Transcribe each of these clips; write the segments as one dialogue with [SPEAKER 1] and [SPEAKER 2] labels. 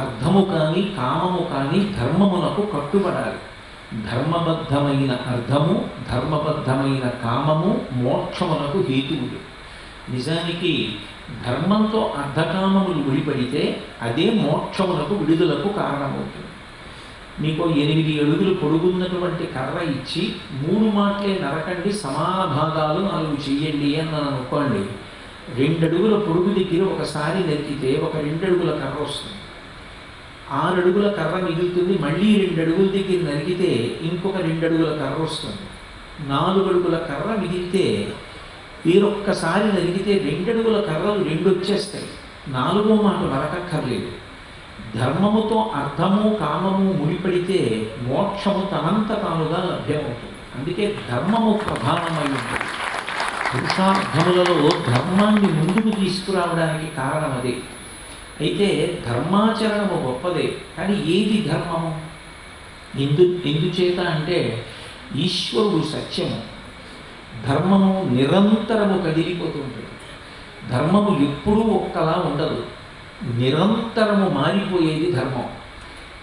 [SPEAKER 1] అర్థము కానీ కామము కానీ ధర్మమునకు కట్టుబడాలి. ధర్మబద్ధమైన అర్థము ధర్మబద్ధమైన కామము మోక్షమునకు హేతువులు. నిజానికి ధర్మంతో అర్ధకామములు విడిపడితే అదే మోక్షమునకు విడుదలకు కారణమవుతుంది. మీకు ఎనిమిది అడుగులు పొడుగున్నటువంటి కర్ర ఇచ్చి మూడు మాటలే నరకండి సమాన భాగాలు నాలుగు చెయ్యండి అని నన్ను అనుకోండి రెండు అడుగుల పొడుగు దగ్గర ఒకసారి నరికితే ఒక రెండు అడుగుల కర్ర వస్తుంది. ఆరు అడుగుల కర్ర మిగులుతుంది మళ్ళీ రెండు అడుగుల దగ్గర నరికితే ఇంకొక రెండు అడుగుల కర్ర వస్తుంది. నాలుగు అడుగుల కర్ర మిగిలితే వీరొక్కసారి నరికితే రెండు అడుగుల కర్రలు రెండు వచ్చేస్తాయి నాలుగో మాట వరకక్కర్లేదు ధర్మముతో అర్థము కామము ముడిపడితే మోక్షము తనంత తానుగా లభ్యమవుతుంది. అందుకే ధర్మము ప్రధానమై ఉంటుంది. పురుషార్థములలో ధర్మాన్ని ముందుకు తీసుకురావడానికి కారణం అదే అయితే ధర్మాచరణము గొప్పదే. కానీ ఏది ధర్మము? ఎందు ఎందుచేత అంటే ఈశ్వరుడు సత్యము. ధర్మము నిరంతరము కదిలిపోతుంటుంది. ధర్మము ఎప్పుడూ ఒక్కలా ఉండదు. నిరంతరము మారిపోయేది ధర్మం.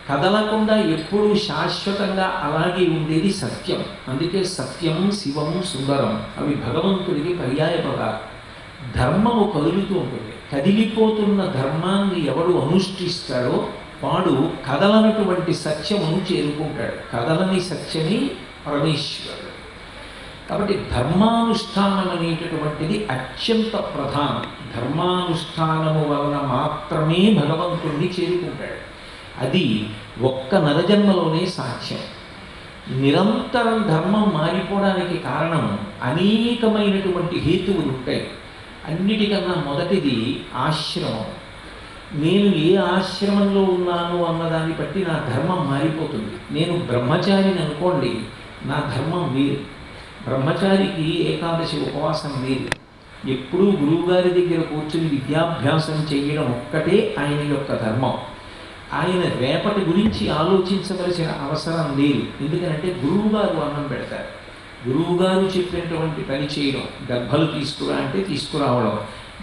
[SPEAKER 1] కదలకుండా ఎప్పుడూ శాశ్వతంగా అలాగే ఉండేది సత్యం. అందుకే సత్యం శివం సుందరం అవి భగవంతుడికి పర్యాయ పదాలు ధర్మము కదులుతూ ఉంటుంది. కదిలిపోతున్న ధర్మాన్ని ఎవడు అనుష్ఠిస్తాడో వాడు కదలనటువంటి సత్యమును చేరుకుంటాడు. కదలని సత్యమే పరమేశ్వరుడు. కాబట్టి ధర్మానుష్ఠానం అనేటటువంటిది అత్యంత ప్రధానం. ధర్మానుష్ఠానము వలన మాత్రమే భగవంతుణ్ణి చేరుకుంటాడు. అది ఒక్క నరజన్మలోనే సాధ్యం. నిరంతరం ధర్మం మారిపోవడానికి కారణం అనేకమైనటువంటి హేతువులు ఉంటాయి. అన్నిటికన్నా మొదటిది ఆశ్రమం. నేను ఏ ఆశ్రమంలో ఉన్నాను అన్నదాన్ని బట్టి నా ధర్మం మారిపోతుంది. నేను బ్రహ్మచారిని అనుకోండి నా ధర్మం వేరు. బ్రహ్మచారికి ఏకాదశి ఉపవాసం మీరు ఎప్పుడూ గురువుగారి దగ్గర కూర్చుని విద్యాభ్యాసం చేయడం ఒక్కటే ఆయన యొక్క ధర్మం. ఆయన రేపటి గురించి ఆలోచించవలసిన అవసరం లేదు. ఎందుకంటే గురువుగారు అన్నం పెడతారు. గురువుగారు చెప్పినటువంటి పని చేయడం డబ్బలు తీసుకురా అంటే తీసుకురావడం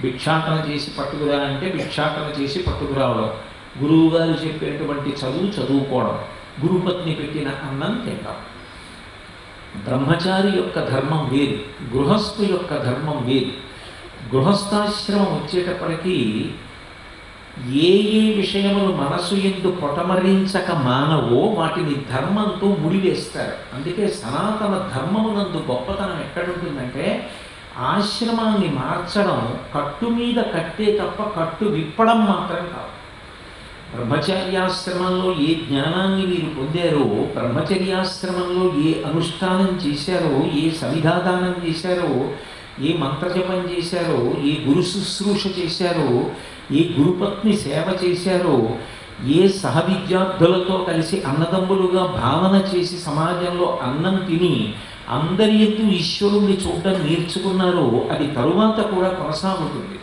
[SPEAKER 1] భిక్షాటన చేసి పట్టుకురా అంటే భిక్షాటన చేసి పట్టుకురావడం గురువుగారు చెప్పినటువంటి చదువు చదువుకోవడం గురుపత్ని పెట్టిన అన్నం తింటాం బ్రహ్మచారి యొక్క ధర్మం వేరు గృహస్థు యొక్క ధర్మం వేరు. గృహస్థాశ్రమం వచ్చేటప్పటికీ ఏ ఏ విషయములు మనసు ఎందు పొటమరించక మానవో వాటిని ధర్మంతో ముడివేస్తారు. అందుకే సనాతన ధర్మమునందు గొప్పతనం ఎక్కడుంటుందంటే ఆశ్రమాన్ని మార్చడం కట్టు మీద కట్టే తప్ప కట్టు విప్పడం మాత్రం కాదు. బ్రహ్మచర్యాశ్రమంలో ఏ జ్ఞానాన్ని మీరు పొందారో బ్రహ్మచర్యాశ్రమంలో ఏ అనుష్ఠానం చేశారో ఏ సమిధాదానం చేశారో ఏ మంత్రజపం చేశారో ఏ గురు శుశ్రూష చేశారో ఏ గురుపత్ని సేవ చేశారో ఏ సహ విద్యార్థులతో కలిసి అన్నదమ్ములుగా భావన చేసి సమాజంలో అన్నం తిని అందరి ఎత్తు ఈశ్వరుణ్ణి చూడడం నేర్చుకున్నారో అది తరువాత కూడా కొనసాగుతుంది.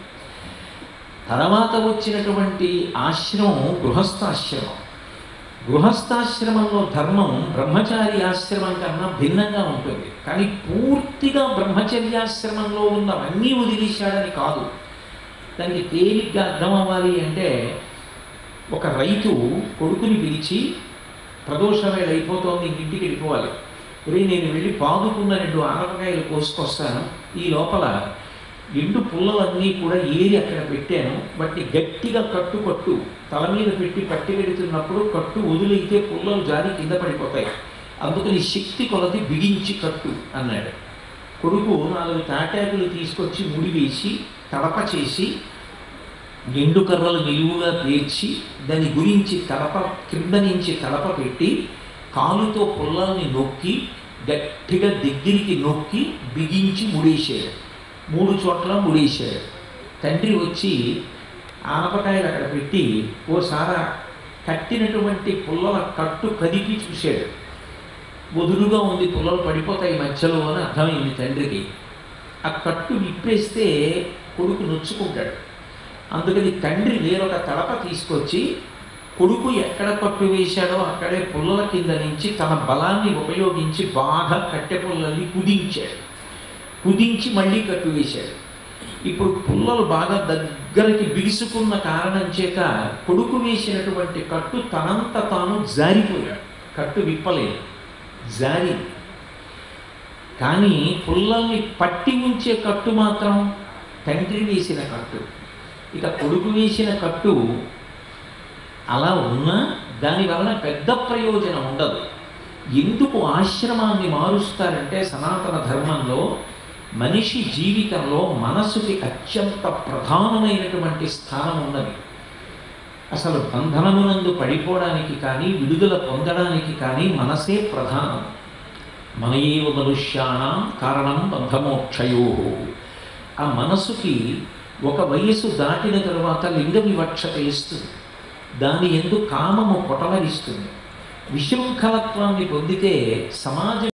[SPEAKER 1] తర్వాత వచ్చినటువంటి ఆశ్రమం గృహస్థాశ్రమం. గృహస్థాశ్రమంలో ధర్మం బ్రహ్మచారి ఆశ్రమం కన్నా భిన్నంగా ఉంటుంది. కానీ పూర్తిగా బ్రహ్మచర్యాశ్రమంలో ఉన్నవన్నీ వదిలేశాడని కాదు. దానికి తేలిగ్గా అర్థం అవ్వాలి అంటే ఒక రైతు కొడుకుని పిలిచి ప్రదోష వేళ అయిపోతోంది ఇంక ఇంటికి వెళ్ళిపోవాలి. రే నేను వెళ్ళి పాదుకున్న రెండు ఆనపకాయలు కోసుకొస్తాను. ఈ లోపల ఎండు పుల్లలన్నీ కూడా ఏరి అక్కడ పెట్టాను. వాటిని గట్టిగా కట్టు కట్టు తల మీద పెట్టి పట్టి పెడుతున్నప్పుడు కట్టు వదిలితే పుల్లలు జారి కింద పడిపోతాయి. అందుకని శక్తి కొలది బిగించి కట్టు అన్నాడు. కొడుకు నాలుగు తాటాకులు తీసుకొచ్చి ముడి వేసి తడప చేసి ఎండు కర్రలు నిలువుగా పేర్చి దాని గురించి తడప కింద నుంచి తడప పెట్టి కాలుతో పుల్లల్ని నొక్కి గట్టిగా దగ్గరికి నొక్కి బిగించి ముడేశాడు మూడు చోట్ల ముడేశాడు తండ్రి వచ్చి ఆనపకాయలు అక్కడ పెట్టి ఓసారి కట్టినటువంటి పుల్లల కట్టు కదిపి చూశాడు. వదులుగా ఉంది పుల్లలు పడిపోతాయి మధ్యలో అని అర్థమైంది తండ్రికి. ఆ కట్టు విప్పేస్తే కొడుకు నొచ్చుకుంటాడు. అందుకని తండ్రి వేరొక తలప తీసుకొచ్చి కొడుకు ఎక్కడ కట్టు వేశాడో అక్కడే పుల్లల కింద నుంచి తన బలాన్ని ఉపయోగించి బాగా కట్టె పుల్లల్ని కుదించాడు. కుదించి మళ్ళీ కట్టు వేశాడు. ఇప్పుడు పుల్లలు బాగా దగ్గరికి బిగుసుకున్న కారణం చేత కొడుకు వేసినటువంటి కట్టు తనంత తాను జారిపోయాడు. కట్టు విప్పలేదు. జారి కానీ పుల్లల్ని పట్టి ఉంచే కట్టు మాత్రం తండ్రి వేసిన కట్టు. ఇక కొడుకు వేసిన కట్టు అలా ఉన్నా దానివల్ల పెద్ద ప్రయోజనం ఉండదు. ఎందుకు ఆశ్రమాన్ని మారుస్తారంటే సనాతన ధర్మంలో మనిషి జీవితంలో మనసుకి అత్యంత ప్రధానమైనటువంటి స్థానం ఉన్నది. అసలు బంధనమునందు పడిపోవడానికి కానీ విడుదల పొందడానికి కానీ మనసే ప్రధానం. మనయేవ మనుష్యాణం కారణం బంధమోక్షయో. ఆ మనసుకి ఒక వయస్సు దాటిన తరువాత లింగ వివక్షత ఇస్తుంది. దాని ఎందు కామము పొటలరిస్తుంది విశృంఖలత్వాన్ని పొందితే సమాజం